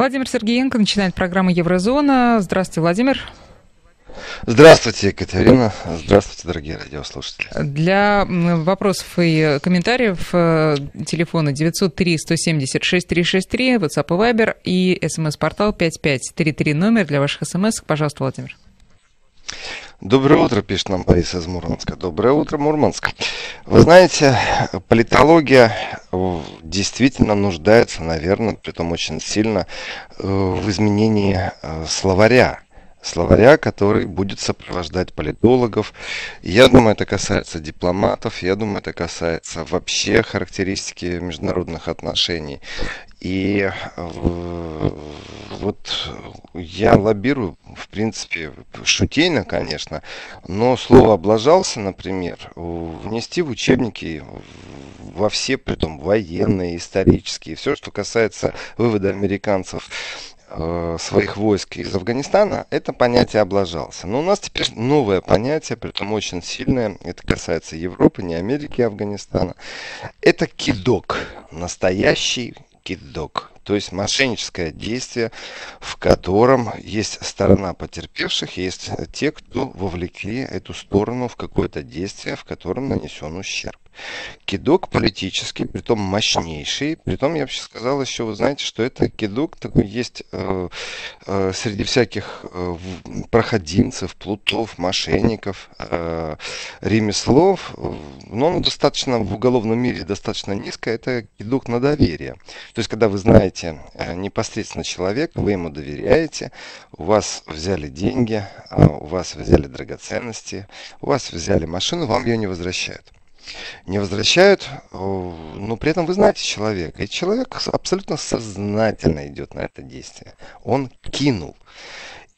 Владимир Сергеенко начинает программу «Еврозона». Здравствуйте, Владимир. Здравствуйте, Екатерина. Здравствуйте, дорогие радиослушатели. Для вопросов и комментариев э, телефоны 903-176-363, WhatsApp и Viber и смс-портал 5533 номер для ваших смс. Пожалуйста, Владимир. Доброе утро, пишет нам Борис из Мурманска. Доброе утро, Мурманск. Вы знаете, политология действительно нуждается, наверное, при том очень сильно, э, в изменении э, словаря словаря, который будет сопровождать политологов. Я думаю, это касается дипломатов, я думаю, это касается вообще характеристики международных отношений. И вот я лоббирую, в принципе, шутейно, конечно, но слово «облажался», например, внести в учебники во все, притом военные, исторические, все, что касается вывода американцев Э, своих войск из Афганистана, это понятие облажался. Но у нас теперь новое понятие, при этом очень сильное, это касается Европы, не Америки, а Афганистана. Это кидок, настоящий кидок. То есть мошенническое действие, в котором есть сторона потерпевших, есть те, кто вовлекли эту сторону в какое-то действие, в котором нанесен ущерб. Кидок политический, притом мощнейший. Притом я вообще сказал еще, вы знаете, что это кидок такой есть э, э, среди всяких э, проходимцев, плутов, мошенников, э, ремеслов. Но он достаточно в уголовном мире достаточно низко. Это кидок на доверие. То есть, когда вы знаете э, непосредственно человека, вы ему доверяете, у вас взяли деньги, э, у вас взяли драгоценности, у вас взяли машину, вам ее не возвращают не возвращают, но при этом вы знаете человека. И человек абсолютно сознательно идет на это действие. Он кинул.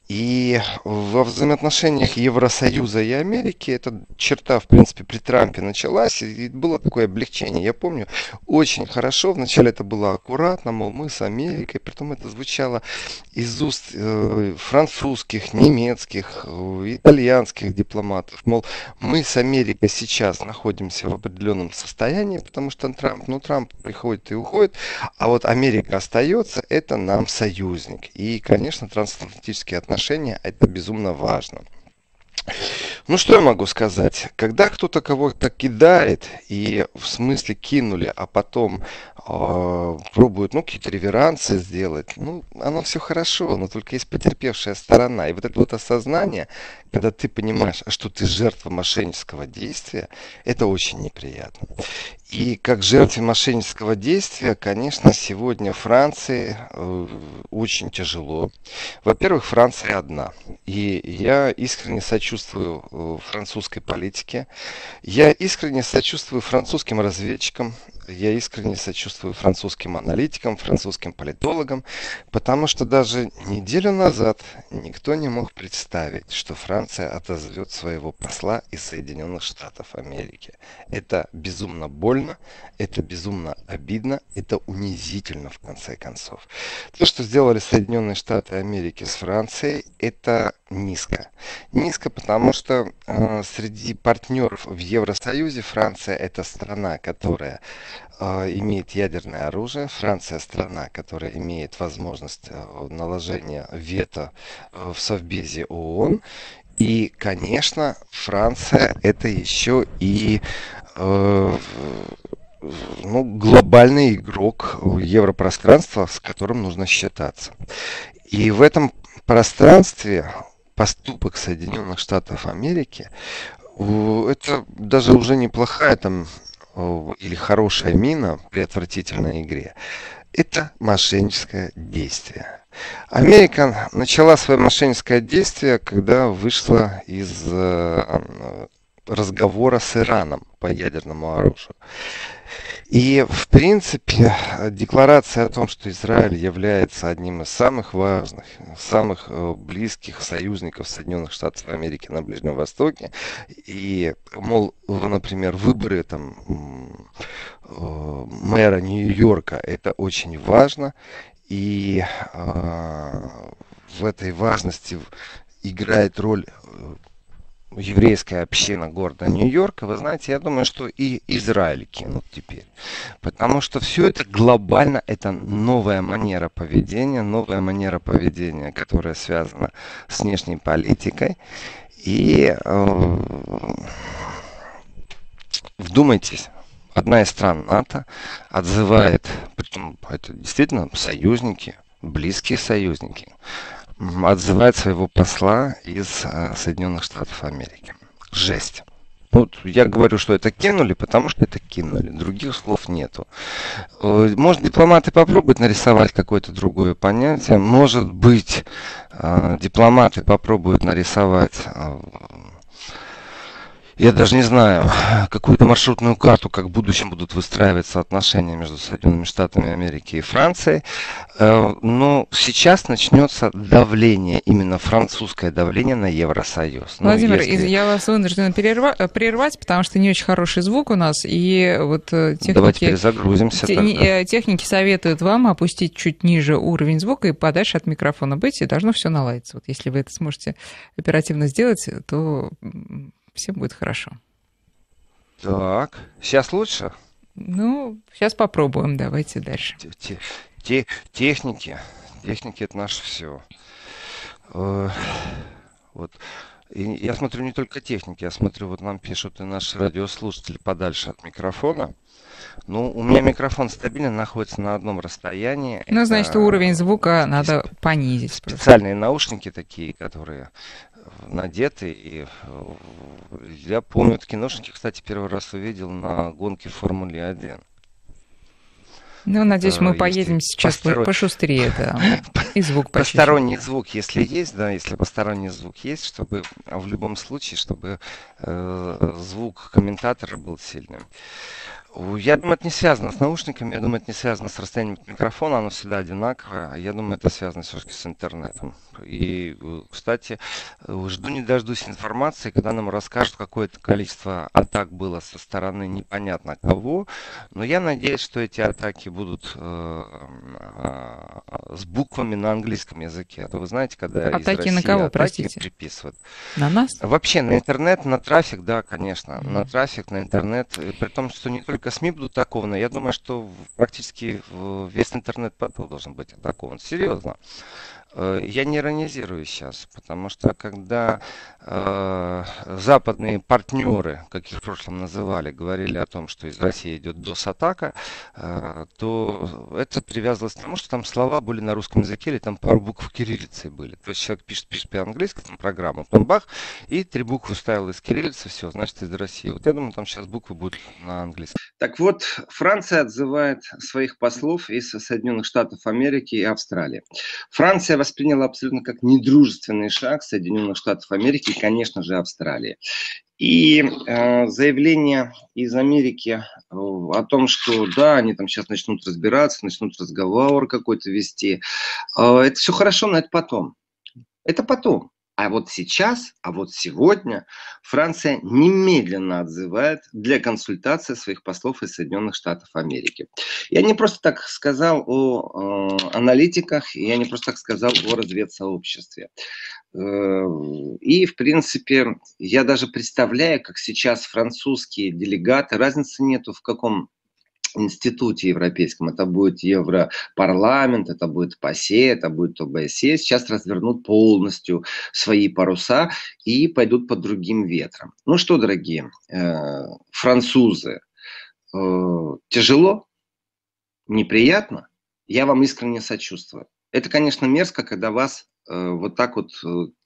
И во взаимоотношениях Евросоюза и Америки эта черта, в принципе, при Трампе началась, и было такое облегчение. Я помню, очень хорошо, вначале это было аккуратно, мол, мы с Америкой, притом это звучало из уст э, французских, немецких, э, итальянских дипломатов, мол, мы с Америкой сейчас находимся в определенном состоянии, потому что Трамп, ну, Трамп приходит и уходит, а вот Америка остается, это нам союзник. И, конечно, трансатлантические отношения отношения, это безумно важно. Ну что я могу сказать? Когда кто-то кого-то кидает, и в смысле кинули, а потом э, пробуют ну, какие-то реверансы сделать, ну, оно все хорошо, но только есть потерпевшая сторона. И вот это вот осознание, когда ты понимаешь, что ты жертва мошеннического действия, это очень неприятно. И как жертве мошеннического действия, конечно, сегодня Франции э, очень тяжело. Во-первых, Франция одна. И я искренне сочувствую э, французской политике. Я искренне сочувствую французским разведчикам я искренне сочувствую французским аналитикам, французским политологам, потому что даже неделю назад никто не мог представить, что Франция отозвет своего посла из Соединенных Штатов Америки. Это безумно больно, это безумно обидно, это унизительно в конце концов. То, что сделали Соединенные Штаты Америки с Францией, это низко. Низко, потому что э, среди партнеров в Евросоюзе Франция это страна, которая э, имеет ядерное оружие. Франция страна, которая имеет возможность э, наложения вето э, в Совбезе ООН. И, конечно, Франция это еще и э, ну, глобальный игрок европространства, с которым нужно считаться. И в этом пространстве поступок Соединенных Штатов Америки, это даже уже неплохая там или хорошая мина при отвратительной игре. Это мошенническое действие. Америка начала свое мошенническое действие, когда вышла из э, разговора с Ираном по ядерному оружию. И, в принципе, декларация о том, что Израиль является одним из самых важных, самых э, близких союзников Соединенных Штатов Америки на Ближнем Востоке, и, мол, например, выборы там, э, мэра Нью-Йорка, это очень важно, и э, в этой важности играет роль еврейская община города Нью-Йорка, вы знаете, я думаю, что и Израиль кинут теперь. Потому что все это глобально, это новая манера поведения, новая манера поведения, которая связана с внешней политикой. И э, вдумайтесь, одна из стран НАТО отзывает, причем это действительно союзники, близкие союзники, отзывает своего посла из а, Соединенных Штатов Америки. Жесть. Вот я говорю, что это кинули, потому что это кинули. Других слов нету. Э, может, дипломаты попробуют нарисовать какое-то другое понятие. Может быть, а, дипломаты попробуют нарисовать а, я даже не знаю, какую-то маршрутную карту, как в будущем будут выстраиваться отношения между Соединенными Штатами Америки и Францией. Э, но сейчас начнется давление, именно французское давление на Евросоюз. Ну, Владимир, ну, если... я вас вынуждена прерва... прервать, потому что не очень хороший звук у нас, и вот э, техники... Давайте перезагрузимся. Те... Тогда. Э, техники советуют вам опустить чуть ниже уровень звука и подальше от микрофона быть, и должно все наладиться. Вот если вы это сможете оперативно сделать, то все будет хорошо. Так, сейчас лучше? Ну, сейчас попробуем, давайте дальше. Те, те, техники, техники это наше все. Э, вот. И я смотрю не только техники, я смотрю, вот нам пишут и наши радиослушатели подальше от микрофона. Ну, у меня микрофон стабильно находится на одном расстоянии. Ну, значит, уровень звука надо понизить. Специальные просто. наушники такие, которые надеты. И э, я помню, такие наушники, кстати, первый раз увидел на гонке Формуле 1. Ну, надеюсь, мы поедем сейчас посторон... пошустрее, да. И звук почище. Посторонний звук, если есть, да, если посторонний звук есть, чтобы в любом случае, чтобы э, звук комментатора был сильным. Я думаю, это не связано с наушниками, я думаю, это не связано с расстоянием микрофона, оно всегда одинаковое. Я думаю, это связано все-таки с интернетом. И, кстати, жду не дождусь информации, когда нам расскажут какое-то количество атак было со стороны непонятно кого. Но я надеюсь, что эти атаки будут э, э, с буквами на английском языке. А то вы знаете, когда атаки из России на кого, атаки простите? приписывают. На нас? Вообще на интернет, на трафик, да, конечно. На трафик, на интернет. При том, что не только только СМИ будут атакованы, я думаю, что практически весь интернет должен быть атакован. Серьезно. Э, я не иронизирую сейчас, потому что когда э, западные партнеры, как их в прошлом называли, говорили о том, что из России идет DOS-атака, э, то это привязывалось к тому, что там слова были на русском языке, или там пару букв кириллицы были. То есть человек пишет, пишет по-английски, там программу, потом бах, и три буквы вставил из кириллицы, все, значит, из России. Вот я думаю, там сейчас буквы будут на английском. Так вот, Франция отзывает своих послов из Соединенных Штатов Америки и Австралии. Франция восприняла абсолютно как недружественный шаг Соединенных Штатов Америки и, конечно же, Австралии. И э, заявление из Америки э, о том, что да, они там сейчас начнут разбираться, начнут разговор какой-то вести, э, это все хорошо, но это потом. Это потом. А вот сейчас, а вот сегодня Франция немедленно отзывает для консультации своих послов из Соединенных Штатов Америки. Я не просто так сказал о э, аналитиках, я не просто так сказал о разведсообществе. Э, и, в принципе, я даже представляю, как сейчас французские делегаты, разницы нету в каком институте европейском, это будет Европарламент, это будет ПАСЕ, это будет ОБСЕ, сейчас развернут полностью свои паруса и пойдут под другим ветром. Ну что, дорогие э, французы, э, тяжело, неприятно, я вам искренне сочувствую. Это, конечно, мерзко, когда вас э, вот так вот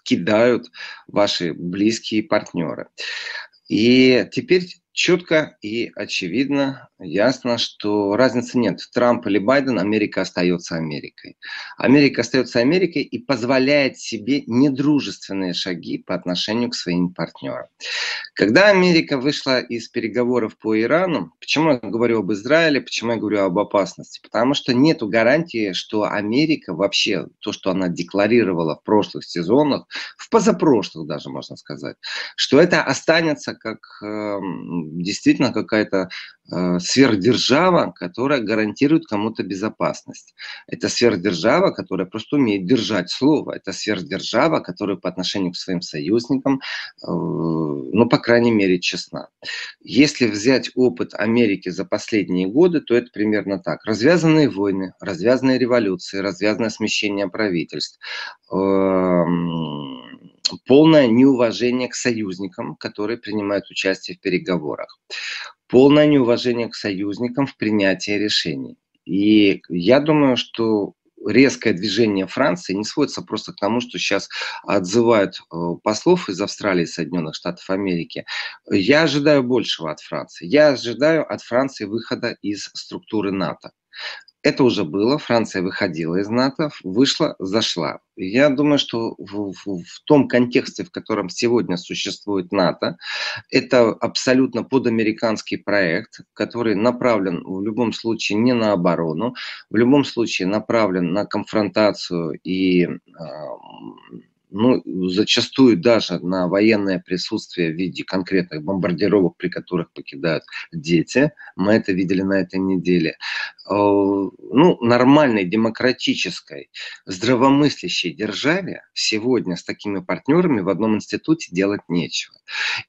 кидают ваши близкие партнеры. И теперь четко и очевидно, ясно, что разницы нет. Трамп или Байден, Америка остается Америкой. Америка остается Америкой и позволяет себе недружественные шаги по отношению к своим партнерам. Когда Америка вышла из переговоров по Ирану, почему я говорю об Израиле, почему я говорю об опасности? Потому что нет гарантии, что Америка вообще, то, что она декларировала в прошлых сезонах, в позапрошлых даже можно сказать, что это останется как э, действительно какая-то э, сверхдержава, которая гарантирует кому-то безопасность. Это сверхдержава, которая просто умеет держать слово. Это сверхдержава, которая по отношению к своим союзникам, э, ну, по крайней мере, честна. Если взять опыт Америки за последние годы, то это примерно так. Развязанные войны, развязанные революции, развязанное смещение правительств, э, полное неуважение к союзникам, которые принимают участие в переговорах, полное неуважение к союзникам в принятии решений. И я думаю, что резкое движение Франции не сводится просто к тому, что сейчас отзывают э, послов из Австралии и Соединенных Штатов Америки. Я ожидаю большего от Франции. Я ожидаю от Франции выхода из структуры НАТО. Это уже было, Франция выходила из НАТО, вышла, зашла. Я думаю, что в, в, в том контексте, в котором сегодня существует НАТО, это абсолютно подамериканский проект, который направлен в любом случае не на оборону, в любом случае направлен на конфронтацию и ну, зачастую даже на военное присутствие в виде конкретных бомбардировок, при которых покидают дети. Мы это видели на этой неделе. Э, ну, нормальной, демократической, здравомыслящей державе сегодня с такими партнерами в одном институте делать нечего.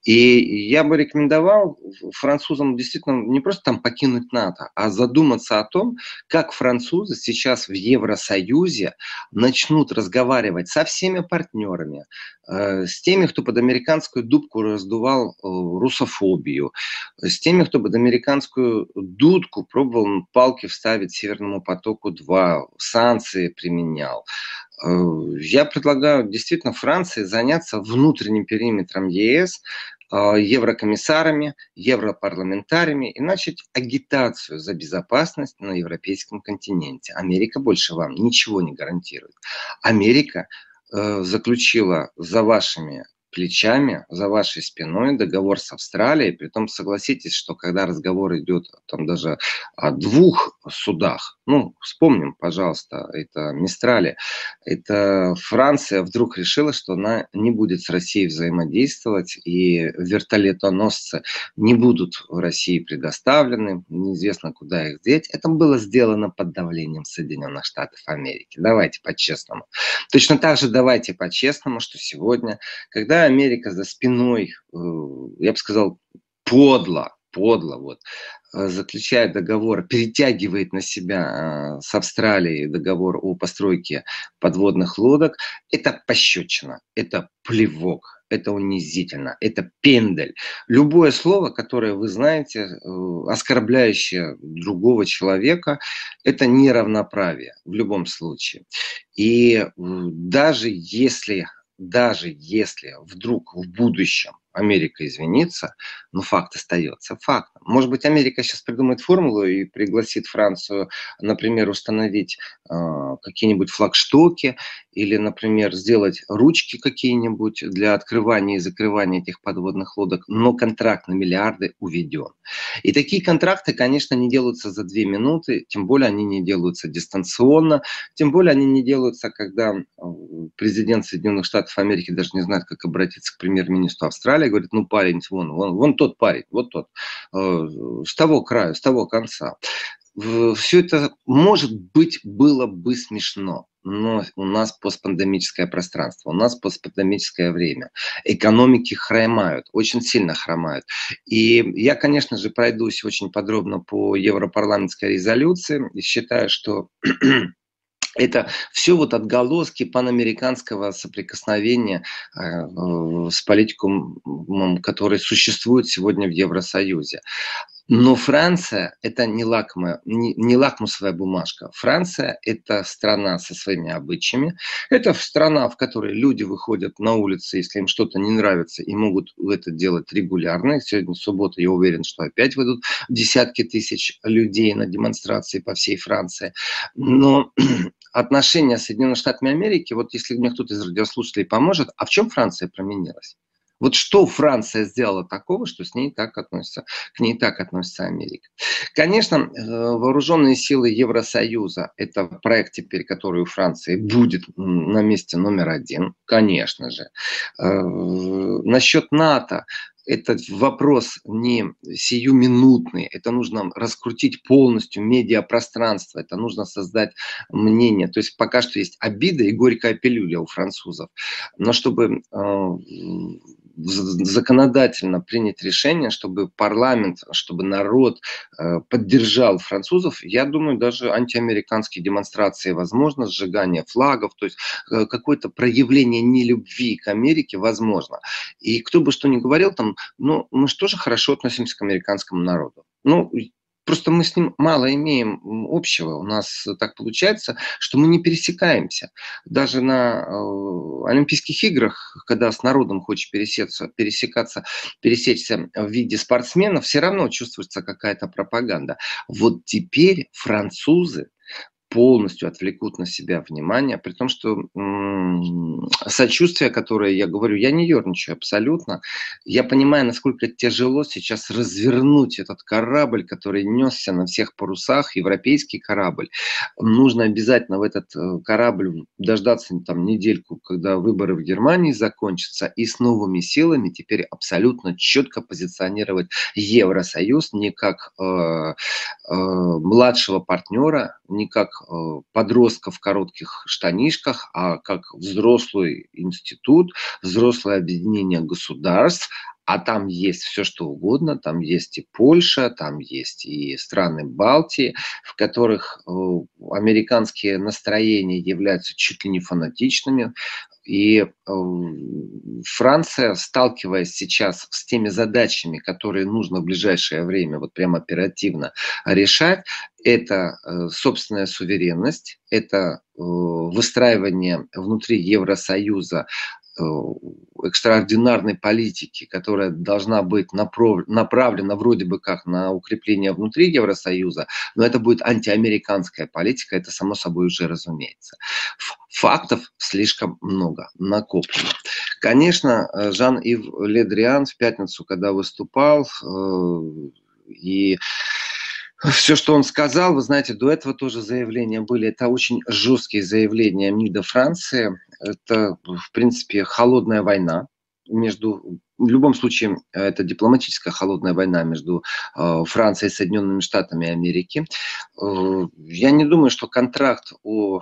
И я бы рекомендовал французам действительно не просто там покинуть НАТО, а задуматься о том, как французы сейчас в Евросоюзе начнут разговаривать со всеми партнерами, э, с теми, кто под американскую дудку раздувал э, русофобию, с теми, кто под американскую дудку пробовал палки вставить Северному потоку-2, санкции применял. Э, я предлагаю действительно Франции заняться внутренним периметром ЕС, э, еврокомиссарами, европарламентариями и начать агитацию за безопасность на европейском континенте. Америка больше вам ничего не гарантирует. Америка э, заключила за вашими плечами, за вашей спиной договор с Австралией. Притом согласитесь, что когда разговор идет там даже о двух судах, ну, вспомним, пожалуйста, это Мистрали, это Франция вдруг решила, что она не будет с Россией взаимодействовать, и вертолетоносцы не будут в России предоставлены, неизвестно, куда их деть. Это было сделано под давлением Соединенных Штатов Америки. Давайте по-честному. Точно так же давайте по-честному, что сегодня, когда Америка за спиной, э, я бы сказал, подло, подло, вот, э, заключает договор, перетягивает на себя э, с Австралией договор о постройке подводных лодок, это пощечина, это плевок, это унизительно, это пендель. Любое слово, которое вы знаете, оскорбляющее другого человека, это неравноправие в любом случае. И даже если даже если вдруг в будущем Америка извинится, но факт остается фактом. Может быть, Америка сейчас придумает формулу и пригласит Францию, например, установить э, какие-нибудь флагштоки или, например, сделать ручки какие-нибудь для открывания и закрывания этих подводных лодок, но контракт на миллиарды уведен. И такие контракты, конечно, не делаются за две минуты, тем более они не делаются дистанционно, тем более они не делаются, когда президент Соединенных Штатов Америки даже не знает, как обратиться к премьер-министру Австралии, и говорит, ну парень, вон, вон, вон тот парень, вот тот, э, с того края, с того конца. Все это, может быть, было бы смешно, но у нас постпандемическое пространство, у нас постпандемическое время. Экономики хромают, очень сильно хромают. И я, конечно же, пройдусь очень подробно по европарламентской резолюции и считаю, что это все вот отголоски панамериканского соприкосновения э, э, с политиком, который существует сегодня в Евросоюзе. Но Франция – это не, лакмая, не, не лакмусовая бумажка. Франция – это страна со своими обычаями. Это страна, в которой люди выходят на улицы, если им что-то не нравится, и могут это делать регулярно. Сегодня суббота, я уверен, что опять выйдут десятки тысяч людей на демонстрации по всей Франции. Но отношения с Соединенными Штатами Америки, вот если мне кто-то из радиослушателей поможет, а в чем Франция променилась? Вот что Франция сделала такого, что с ней так относится, к ней так относится Америка. Конечно, э, вооруженные силы Евросоюза – это проект теперь, который у Франции будет на месте номер один, конечно же. Э, насчет НАТО это вопрос не сиюминутный, это нужно раскрутить полностью медиапространство, это нужно создать мнение. То есть пока что есть обида и горькая пилюля у французов. Но чтобы э, законодательно принять решение, чтобы парламент, чтобы народ э, поддержал французов, я думаю, даже антиамериканские демонстрации возможно, сжигание флагов, то есть э, какое-то проявление нелюбви к Америке возможно. И кто бы что ни говорил, там, ну, мы же тоже хорошо относимся к американскому народу. Ну, Просто мы с ним мало имеем общего. У нас так получается, что мы не пересекаемся. Даже на э, Олимпийских играх, когда с народом хочешь пересеться, пересекаться, пересечься в виде спортсменов, все равно чувствуется какая-то пропаганда. Вот теперь французы полностью отвлекут на себя внимание, при том, что сочувствие, которое я говорю, я не ерничаю абсолютно. Я понимаю, насколько тяжело сейчас развернуть этот корабль, который несся на всех парусах, европейский корабль. Нужно обязательно в этот э, корабль дождаться там недельку, когда выборы в Германии закончатся, и с новыми силами теперь абсолютно четко позиционировать Евросоюз не как э, э, младшего партнера, не как подростка в коротких штанишках, а как взрослый институт, взрослое объединение государств, а там есть все, что угодно, там есть и Польша, там есть и страны Балтии, в которых э, американские настроения являются чуть ли не фанатичными, и э, Франция, сталкиваясь сейчас с теми задачами, которые нужно в ближайшее время, вот прямо оперативно решать, это э, собственная суверенность, это выстраивание внутри Евросоюза экстраординарной политики, которая должна быть направлена вроде бы как на укрепление внутри Евросоюза, но это будет антиамериканская политика, это само собой уже разумеется. Фактов слишком много накоплено. Конечно, э, Жан-Ив Ледриан в пятницу, когда выступал, э, и все, что он сказал, вы знаете, до этого тоже заявления были. Это очень жесткие заявления МИДа Франции. Это, в принципе, холодная война между в любом случае, это дипломатическая холодная война между э, Францией и Соединенными Штатами Америки. Э, я не думаю, что контракт о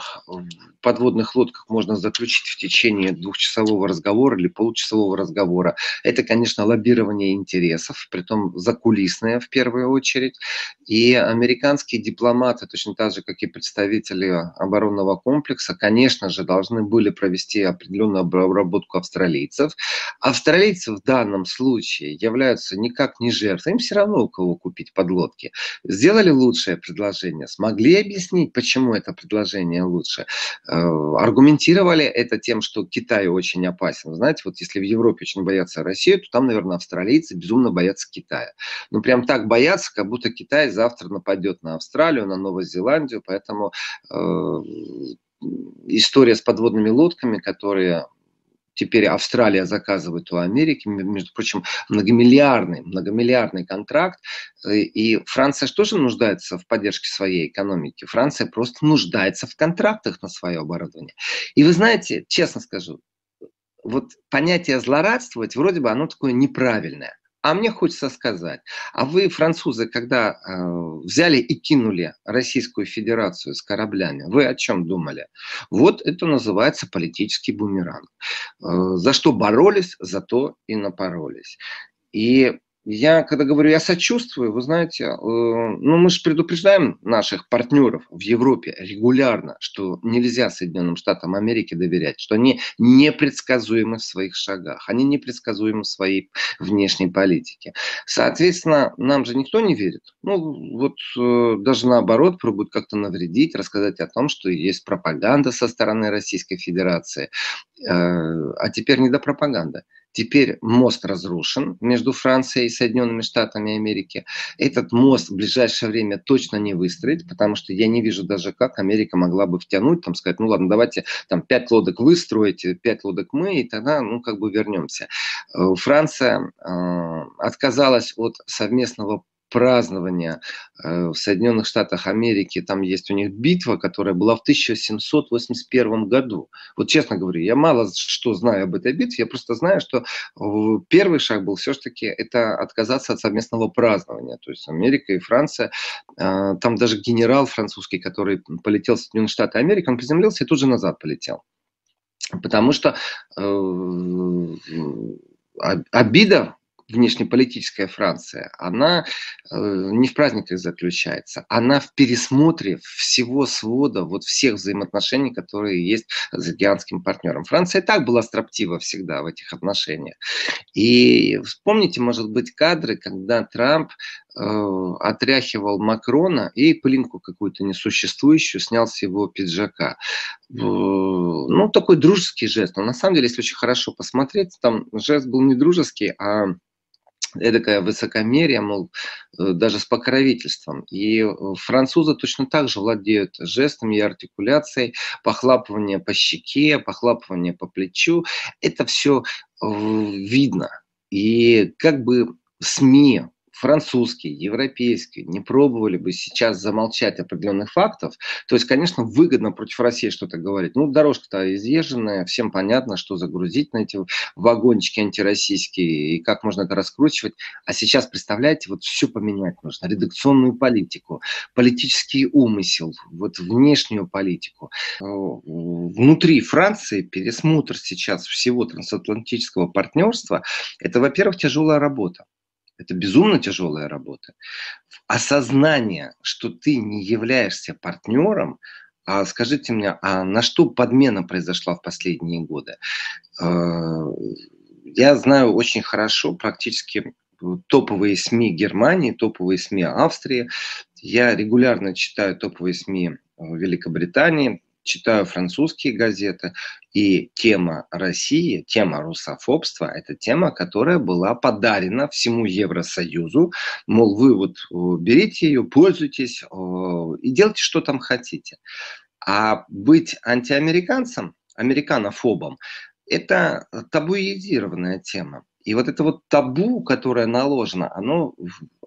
подводных лодках можно заключить в течение двухчасового разговора или получасового разговора. Это, конечно, лоббирование интересов, притом закулисное в первую очередь. И американские дипломаты, точно так же, как и представители оборонного комплекса, конечно же, должны были провести определенную обработку австралийцев. Австралийцев данном случае являются никак не жертвой, им все равно у кого купить подлодки. Сделали лучшее предложение, смогли объяснить, почему это предложение лучше. Э, аргументировали это тем, что Китай очень опасен. Знаете, вот если в Европе очень боятся России, то там, наверное, австралийцы безумно боятся Китая. Ну, прям так боятся, как будто Китай завтра нападет на Австралию, на Новую Зеландию, поэтому э, история с подводными лодками, которые теперь Австралия заказывает у Америки, между прочим, многомиллиардный, многомиллиардный контракт, э, и Франция же тоже нуждается в поддержке своей экономики. Франция просто нуждается в контрактах на свое оборудование. И вы знаете, честно скажу, вот понятие злорадствовать, вроде бы оно такое неправильное. А мне хочется сказать, а вы, французы, когда э, взяли и кинули Российскую Федерацию с кораблями, вы о чем думали? Вот это называется политический бумеранг. Э, за что боролись, за то и напоролись. И я, когда говорю, я сочувствую, вы знаете, э, ну мы же предупреждаем наших партнеров в Европе регулярно, что нельзя Соединенным Штатам Америки доверять, что они непредсказуемы в своих шагах, они непредсказуемы в своей внешней политике. Соответственно, нам же никто не верит. Ну вот э, даже наоборот пробуют как-то навредить, рассказать о том, что есть пропаганда со стороны Российской Федерации. Э, а теперь не до пропаганды. Теперь мост разрушен между Францией и Соединенными Штатами Америки. Этот мост в ближайшее время точно не выстроить, потому что я не вижу даже, как Америка могла бы втянуть, там сказать, ну ладно, давайте там пять лодок вы строите, пять лодок мы, и тогда, ну, как бы вернемся. Э, Франция э, отказалась от совместного празднования э, в Соединенных Штатах Америки, там есть у них битва, которая была в 1781 году. Вот честно говорю, я мало что знаю об этой битве, я просто знаю, что э, первый шаг был все-таки это отказаться от совместного празднования. То есть Америка и Франция, э, там даже генерал французский, который полетел в Соединенные Штаты Америки, он приземлился и тут же назад полетел. Потому что обида внешнеполитическая Франция, она э, не в праздниках заключается, она в пересмотре всего свода, вот всех взаимоотношений, которые есть с океанским партнером. Франция и так была строптива всегда в этих отношениях. И вспомните, может быть, кадры, когда Трамп э, отряхивал Макрона и пылинку какую-то несуществующую снял с его пиджака. Ну, такой дружеский жест. Но на самом деле, если очень хорошо посмотреть, там жест был не дружеский, а эдакое высокомерие, мол, э, даже с покровительством. И французы точно так же владеют жестами и артикуляцией, похлапывание по щеке, похлапывание по плечу. Это все э, видно. И как бы СМИ французские, европейские не пробовали бы сейчас замолчать определенных фактов, то есть, конечно, выгодно против России что-то говорить. Ну, дорожка-то изъезженная, всем понятно, что загрузить на эти вагончики антироссийские и как можно это раскручивать. А сейчас, представляете, вот все поменять нужно. Редакционную политику, политический умысел, вот внешнюю политику. Э, внутри Франции пересмотр сейчас всего трансатлантического партнерства – это, во-первых, тяжелая работа. Это безумно тяжелая работа. Осознание, что ты не являешься партнером, а скажите мне, а на что подмена произошла в последние годы? Э, я знаю очень хорошо практически топовые СМИ Германии, топовые СМИ Австрии. Я регулярно читаю топовые СМИ Великобритании, читаю французские газеты, и тема России, тема русофобства, это тема, которая была подарена всему Евросоюзу. Мол, вы вот берите ее, пользуйтесь и делайте, что там хотите. А быть антиамериканцем, американофобом, это табуизированная тема. И вот это вот табу, которое наложено, оно,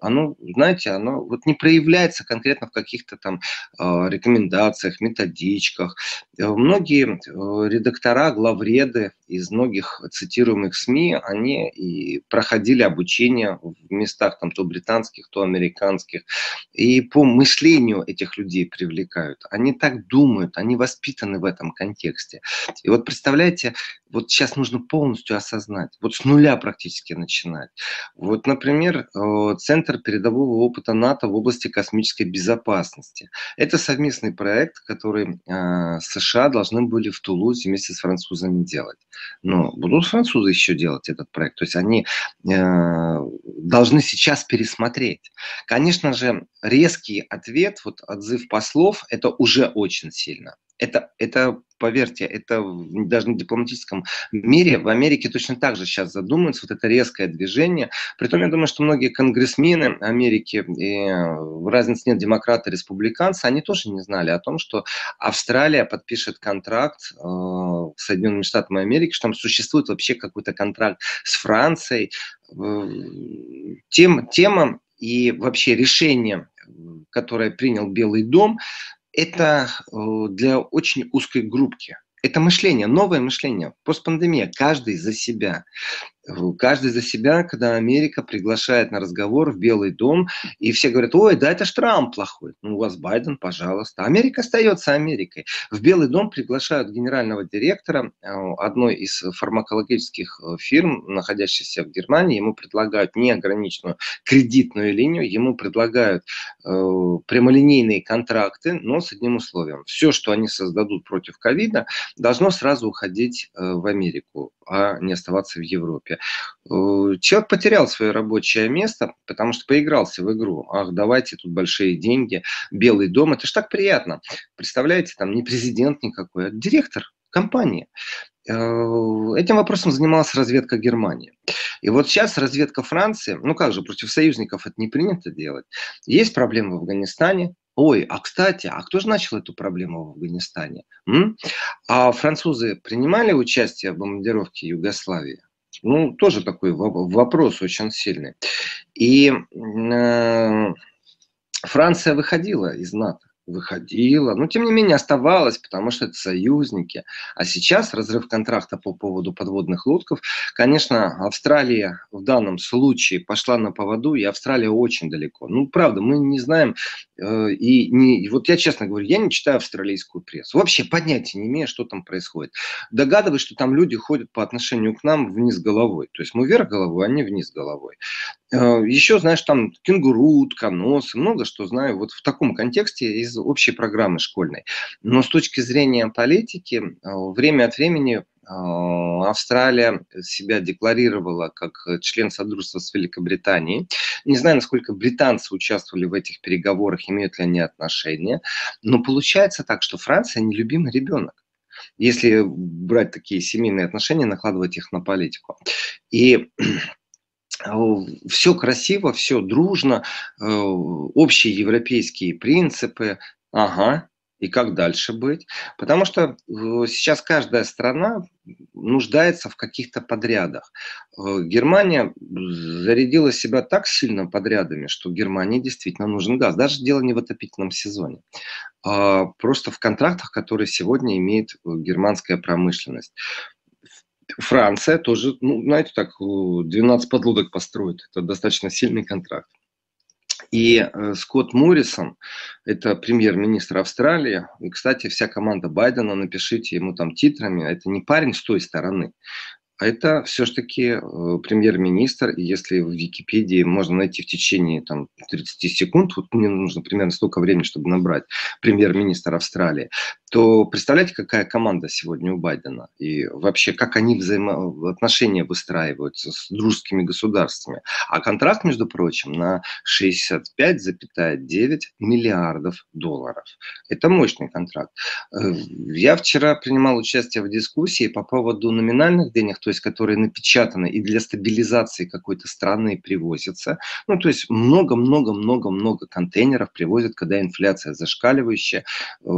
оно, знаете, оно вот не проявляется конкретно в каких-то там э, рекомендациях, методичках. Э, многие э, редактора, главреды из многих цитируемых СМИ, они и проходили обучение в местах там то британских, то американских. И по мышлению этих людей привлекают. Они так думают, они воспитаны в этом контексте. И вот представляете, вот сейчас нужно полностью осознать, вот с нуля практически начинать. Вот, например, э, Центр передового опыта НАТО в области космической безопасности. Это совместный проект, который э, США должны были в Тулузе вместе с французами делать. Но будут французы еще делать этот проект. То есть они э, должны сейчас пересмотреть. Конечно же, резкий ответ, вот отзыв послов, это уже очень сильно. Это, это поверьте, это даже на дипломатическом мире, в Америке точно так же сейчас задумываются, вот это резкое движение. Притом, я думаю, что многие конгрессмены Америки, и разницы нет, демократы, республиканцы, они тоже не знали о том, что Австралия подпишет контракт э, с Соединенными Штатами Америки, что там существует вообще какой-то контракт с Францией. Э, тем, тема и вообще решение, которое принял Белый дом, это э, для очень узкой группки. Это мышление, новое мышление, постпандемия, каждый за себя. Каждый за себя, когда Америка приглашает на разговор в Белый дом, и все говорят, ой, да это ж Трамп плохой. Ну, у вас Байден, пожалуйста. Америка остается Америкой. В Белый дом приглашают генерального директора э, одной из фармакологических э, фирм, находящейся в Германии. Ему предлагают неограниченную кредитную линию, ему предлагают э, прямолинейные контракты, но с одним условием. Все, что они создадут против ковида, должно сразу уходить э, в Америку, а не оставаться в Европе. Э, человек потерял свое рабочее место, потому что поигрался в игру. Ах, давайте тут большие деньги, Белый дом. Это ж так приятно. Представляете, там не президент никакой, а директор компании. Э, этим вопросом занималась разведка Германии. И вот сейчас разведка Франции, ну как же, против союзников это не принято делать. Есть проблемы в Афганистане, Ой, а кстати, а кто же начал эту проблему в Афганистане? М? А французы принимали участие в бомбардировке Югославии? Ну, тоже такой вопрос очень сильный. И э, Франция выходила из НАТО выходила, но тем не менее оставалась, потому что это союзники. А сейчас разрыв контракта по поводу подводных лодков, конечно, Австралия в данном случае пошла на поводу, и Австралия очень далеко. Ну, правда, мы не знаем, э, и, не, и вот я честно говорю, я не читаю австралийскую прессу, вообще понятия не имею, что там происходит. Догадываюсь, что там люди ходят по отношению к нам вниз головой, то есть мы вверх головой, а не вниз головой. Э, Еще, знаешь, там кенгуру, утконосы, много что знаю вот в таком контексте из общей программы школьной. Но с точки зрения политики, э, время от времени э, Австралия себя декларировала как член Содружества с Великобританией. Не знаю, насколько британцы участвовали в этих переговорах, имеют ли они отношения. Но получается так, что Франция нелюбимый ребенок если брать такие семейные отношения, накладывать их на политику. И все красиво, все дружно, э, общие европейские принципы. Ага, и как дальше быть? Потому что э, сейчас каждая страна нуждается в каких-то подрядах. Э, Германия зарядила себя так сильно подрядами, что Германии действительно нужен газ. Даже дело не в отопительном сезоне. А просто в контрактах, которые сегодня имеет германская промышленность. Франция тоже, ну, знаете, так, 12 подлодок построит. Это достаточно сильный контракт. И э, Скотт Моррисон, это премьер-министр Австралии, и, кстати, вся команда Байдена, напишите ему там титрами, это не парень с той стороны, а это все-таки э, премьер-министр, и если в Википедии можно найти в течение там, 30 секунд, вот мне нужно примерно столько времени, чтобы набрать премьер-министр Австралии, то представляете, какая команда сегодня у Байдена? И вообще, как они взаимоотношения выстраиваются с дружескими государствами. А контракт, между прочим, на 65,9 миллиардов долларов. Это мощный контракт. Э, я вчера принимал участие в дискуссии по поводу номинальных денег, то есть которые напечатаны и для стабилизации какой-то страны привозятся. Ну, то есть много-много-много-много контейнеров привозят, когда инфляция зашкаливающая. Э,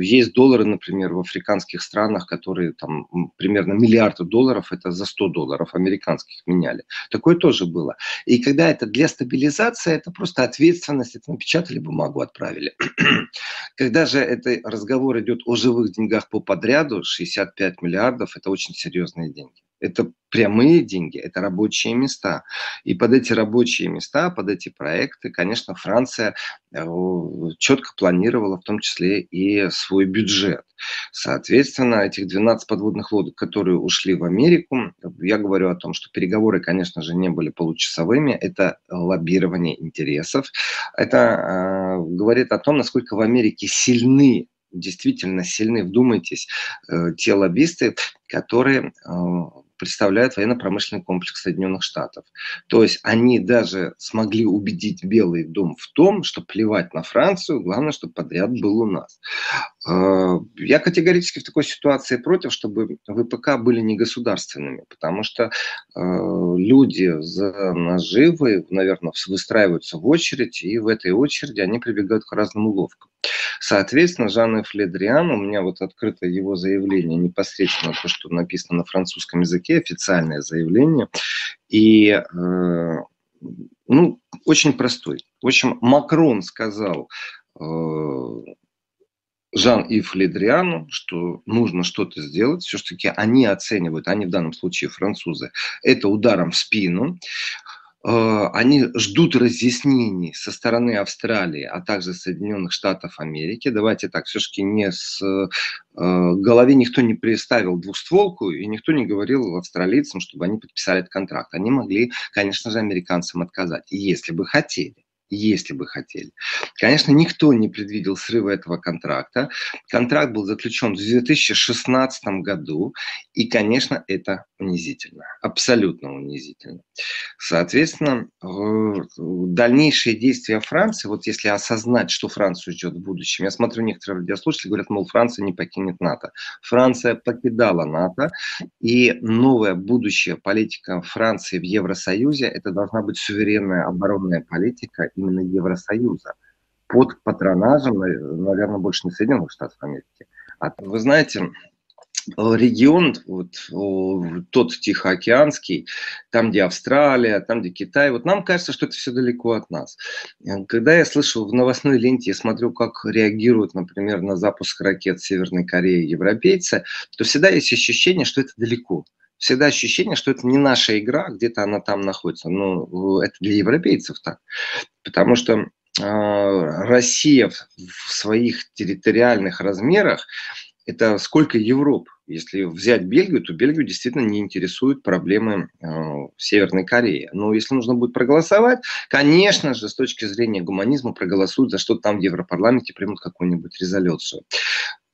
есть доллары, например, в африканских странах, которые там примерно миллиарды долларов, это за 100 долларов американских меняли. Такое тоже было. И когда это для стабилизации, это просто ответственность, это напечатали бумагу, отправили. Когда же это разговор идет о живых деньгах по подряду, 65 миллиардов, это очень серьезно серьезные деньги. Это прямые деньги, это рабочие места. И под эти рабочие места, под эти проекты, конечно, Франция э, четко планировала в том числе и свой бюджет. Соответственно, этих 12 подводных лодок, которые ушли в Америку, я говорю о том, что переговоры, конечно же, не были получасовыми, это лоббирование интересов. Это э, говорит о том, насколько в Америке сильны действительно сильны, вдумайтесь, э, те лоббисты, которые представляют военно-промышленный комплекс Соединенных Штатов. То есть они даже смогли убедить Белый дом в том, что плевать на Францию, главное, чтобы подряд был у нас. Э, я категорически в такой ситуации против, чтобы ВПК были не государственными, потому что э, люди за наживы, наверное, выстраиваются в очередь, и в этой очереди они прибегают к разным уловкам. Соответственно, Жан Фледриан, у меня вот открыто его заявление, непосредственно то, что написано на французском языке, официальное заявление, и э, ну, очень простой. В общем, Макрон сказал Жан-Ив Ледриану, что нужно что-то сделать. Все-таки они оценивают, они в данном случае французы, это ударом в спину. Э, они ждут разъяснений со стороны Австралии, а также Соединенных Штатов Америки. Давайте так, все-таки не с э, голове никто не приставил двухстволку, и никто не говорил австралийцам, чтобы они подписали этот контракт. Они могли, конечно же, американцам отказать, если бы хотели если бы хотели. Конечно, никто не предвидел срыва этого контракта. Контракт был заключен в 2016 году, и, конечно, это унизительно, абсолютно унизительно. Соответственно, дальнейшие действия Франции, вот если осознать, что Францию ждет в будущем, я смотрю, некоторые радиослушатели говорят, мол, Франция не покинет НАТО. Франция покидала НАТО, и новая будущая политика Франции в Евросоюзе, это должна быть суверенная оборонная политика именно Евросоюза под патронажем, наверное, больше не Соединенных Штатов Америки. А вы знаете, регион, вот, тот Тихоокеанский, там, где Австралия, там, где Китай, вот нам кажется, что это все далеко от нас. Когда я слышу в новостной ленте, я смотрю, как реагируют, например, на запуск ракет Северной Кореи европейцы, то всегда есть ощущение, что это далеко всегда ощущение, что это не наша игра, где-то она там находится. Ну, это для европейцев так. Потому что э, Россия в своих территориальных размерах это сколько Европ. Если взять Бельгию, то Бельгию действительно не интересуют проблемы э, Северной Кореи. Но если нужно будет проголосовать, конечно же, с точки зрения гуманизма проголосуют за что-то там в Европарламенте, примут какую-нибудь резолюцию.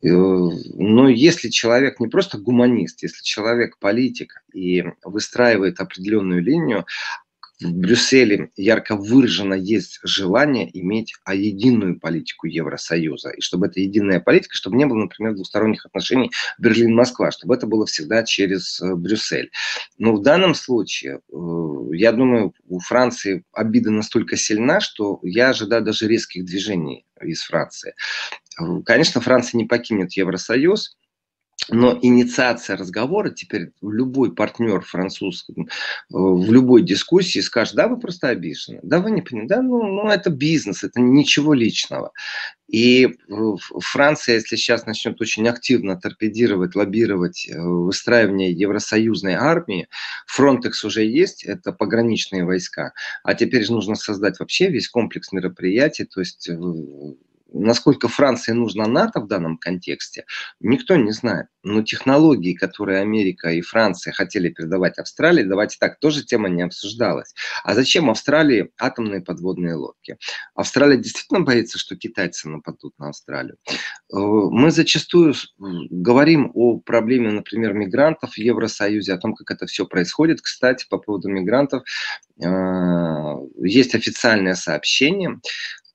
Э, но если человек не просто гуманист, если человек политик и выстраивает определенную линию, в Брюсселе ярко выражено есть желание иметь единую политику Евросоюза. И чтобы эта единая политика, чтобы не было, например, двусторонних отношений Берлин-Москва, чтобы это было всегда через э, Брюссель. Но в данном случае, э, я думаю, у Франции обида настолько сильна, что я ожидаю даже резких движений из Франции. Конечно, Франция не покинет Евросоюз, но инициация разговора теперь любой партнер французский э, в любой дискуссии скажет, да, вы просто обижены, да, вы не понимаете, да, ну, ну это бизнес, это ничего личного. И Франция, если сейчас начнет очень активно торпедировать, лоббировать э, выстраивание евросоюзной армии, Фронтекс уже есть, это пограничные войска, а теперь же нужно создать вообще весь комплекс мероприятий, то есть э, насколько Франции нужно НАТО в данном контексте, никто не знает. Но технологии, которые Америка и Франция хотели передавать Австралии, давайте так, тоже тема не обсуждалась. А зачем Австралии атомные подводные лодки? Австралия действительно боится, что китайцы нападут на Австралию. Э, мы зачастую говорим о проблеме, например, мигрантов в Евросоюзе, о том, как это все происходит. Кстати, по поводу мигрантов, э, есть официальное сообщение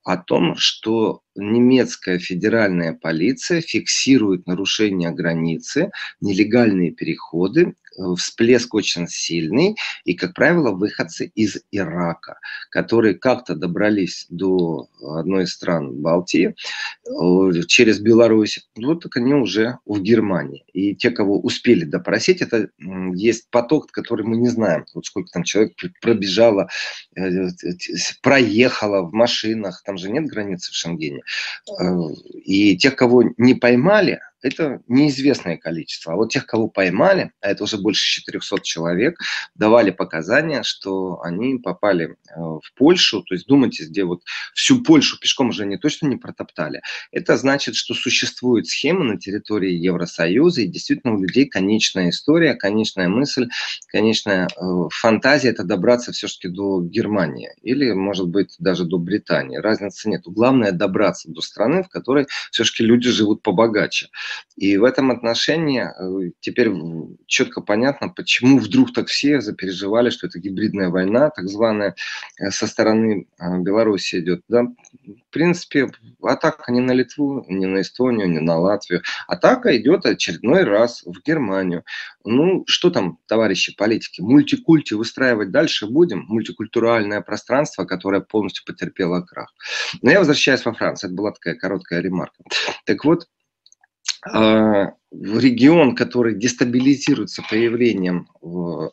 о том, что немецкая федеральная полиция фиксирует нарушения границы, нелегальные переходы всплеск очень сильный, и, как правило, выходцы из Ирака, которые как-то добрались до одной из стран Балтии э, через Беларусь, вот так они уже в Германии. И те, кого успели допросить, это есть поток, который мы не знаем, вот сколько там человек пробежало, э, проехало в машинах, там же нет границы в Шенгене. И тех, кого не поймали, это неизвестное количество. А вот тех, кого поймали, а это уже больше 400 человек, давали показания, что они попали э, в Польшу. То есть думайте, где вот всю Польшу пешком уже не точно не протоптали. Это значит, что существует схема на территории Евросоюза, и действительно у людей конечная история, конечная мысль, конечная э, фантазия – это добраться все-таки до Германии или, может быть, даже до Британии. Разницы нет. Главное – добраться до страны, в которой все-таки люди живут побогаче. И в этом отношении э, теперь четко понятно, почему вдруг так все запереживали, что это гибридная война, так званая, э, со стороны э, Беларуси идет. Да? В принципе, атака не на Литву, не на Эстонию, не на Латвию. Атака идет очередной раз в Германию. Ну, что там, товарищи политики, мультикульти выстраивать дальше будем? Мультикультуральное пространство, которое полностью потерпело крах. Но я возвращаюсь во Францию. Это была такая короткая ремарка. Так вот, а, регион, который дестабилизируется появлением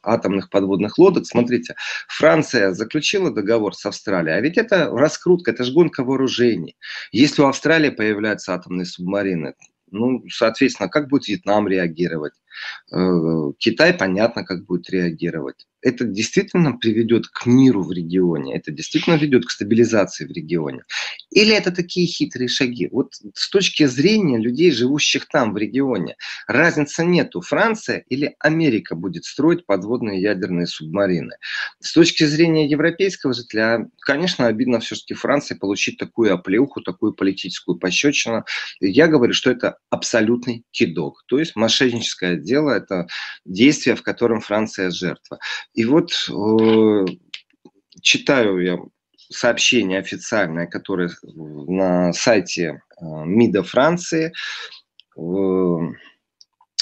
атомных подводных лодок. Смотрите, Франция заключила договор с Австралией, а ведь это раскрутка, это же гонка вооружений. Если у Австралии появляются атомные субмарины, ну, соответственно, как будет Вьетнам реагировать? Э, Китай, понятно, как будет реагировать это действительно приведет к миру в регионе, это действительно ведет к стабилизации в регионе. Или это такие хитрые шаги? Вот с точки зрения людей, живущих там, в регионе, разницы нету. Франция или Америка будет строить подводные ядерные субмарины. С точки зрения европейского жителя, конечно, обидно все-таки Франции получить такую оплеуху, такую политическую пощечину. Я говорю, что это абсолютный кидок. То есть мошенническое дело, это действие, в котором Франция жертва. И вот э, читаю я сообщение официальное, которое на сайте э, МИДа Франции. Э,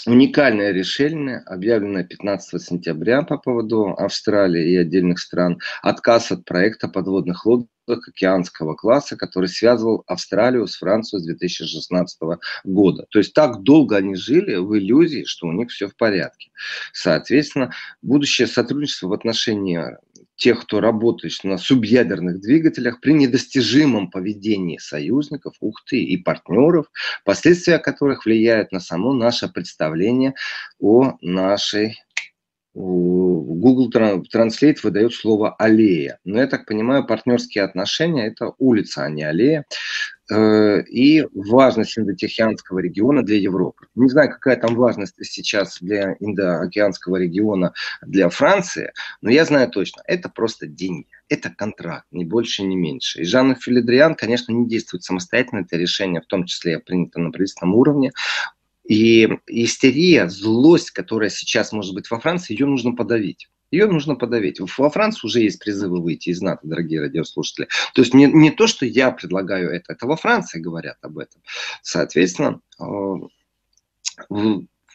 уникальное решение, объявленное 15 сентября по поводу Австралии и отдельных стран, отказ от проекта подводных лодок океанского класса, который связывал Австралию с Францией с 2016 года. То есть так долго они жили в иллюзии, что у них все в порядке. Соответственно, будущее сотрудничество в отношении тех, кто работает на субъядерных двигателях при недостижимом поведении союзников, ух ты, и партнеров, последствия которых влияют на само наше представление о нашей Google Translate выдает слово «аллея». Но я так понимаю, партнерские отношения – это улица, а не аллея. Э, и важность Индотихоокеанского региона для Европы. Не знаю, какая там важность сейчас для Индоокеанского региона для Франции, но я знаю точно, это просто деньги. Это контракт, ни больше, ни меньше. И Жанна Филидриан, конечно, не действует самостоятельно. Это решение, в том числе, принято на правительственном уровне. И истерия, злость, которая сейчас может быть во Франции, ее нужно подавить. Ее нужно подавить. Во Франции уже есть призывы выйти из НАТО, дорогие радиослушатели. То есть не, не то, что я предлагаю это, это во Франции говорят об этом. Соответственно, э,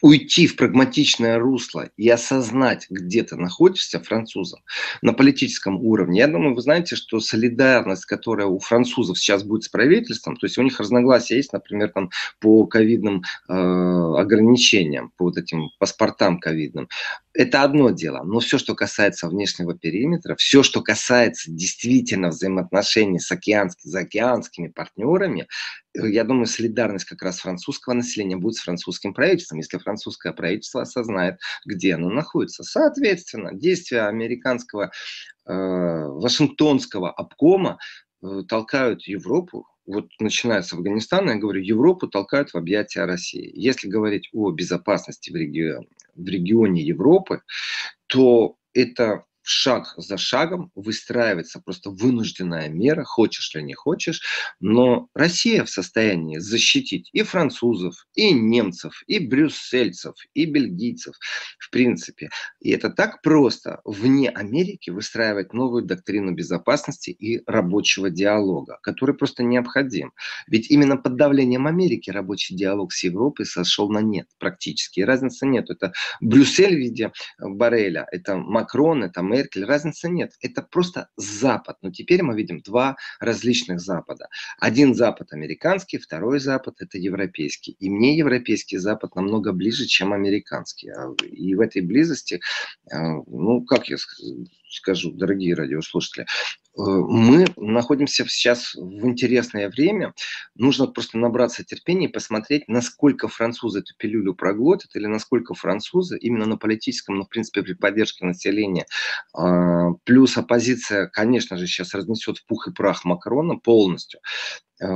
уйти в прагматичное русло и осознать, где ты находишься французом на политическом уровне. Я думаю, вы знаете, что солидарность, которая у французов сейчас будет с правительством, то есть у них разногласия есть, например, там по ковидным э, ограничениям, по вот этим паспортам ковидным, это одно дело. Но все, что касается внешнего периметра, все, что касается действительно взаимоотношений с океанскими, заокеанскими партнерами, я думаю, солидарность как раз французского населения будет с французским правительством, если французское правительство осознает, где оно находится. Соответственно, действия американского, э, вашингтонского обкома э, толкают Европу вот начиная с Афганистана, я говорю, Европу толкают в объятия России. Если говорить о безопасности в регионе, в регионе Европы, то это шаг за шагом выстраивается просто вынужденная мера, хочешь ли не хочешь, но Россия в состоянии защитить и французов, и немцев, и брюссельцев, и бельгийцев, в принципе. И это так просто вне Америки выстраивать новую доктрину безопасности и рабочего диалога, который просто необходим. Ведь именно под давлением Америки рабочий диалог с Европой сошел на нет практически. И разницы нет. Это Брюссель в виде Барреля, это Макрон, это Меркель, разницы нет. Это просто Запад. Но теперь мы видим два различных Запада. Один Запад американский, второй Запад это европейский. И мне европейский Запад намного ближе, чем американский. А и в этой близости, а, ну, как я скажу, дорогие радиослушатели, Э, мы находимся сейчас в интересное время. Нужно просто набраться терпения и посмотреть, насколько французы эту пилюлю проглотят, или насколько французы именно на политическом, ну, в принципе, при поддержке населения. А, плюс оппозиция, конечно же, сейчас разнесет в пух и прах Макрона полностью. Э,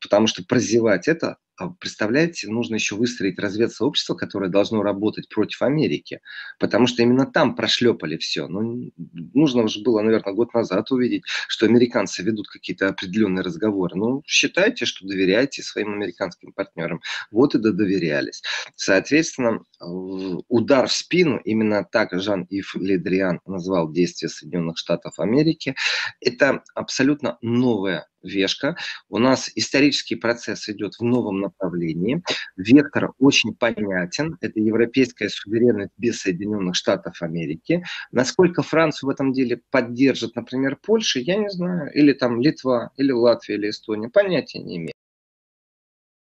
потому что прозевать это а представляете, нужно еще выстроить разведсообщество, которое должно работать против Америки, потому что именно там прошлепали все. Ну, нужно уже было, наверное, год назад увидеть, что американцы ведут какие-то определенные разговоры. Ну, считайте, что доверяете своим американским партнерам. Вот и доверялись. Соответственно, удар в спину, именно так Жан-Ив Ледриан назвал действия Соединенных Штатов Америки, это абсолютно новая вешка. У нас исторический процесс идет в новом направлении. Вектор очень понятен. Это европейская суверенность без Соединенных Штатов Америки. Насколько Францию в этом деле поддержит, например, Польша, я не знаю. Или там Литва, или Латвия, или Эстония. Понятия не имею.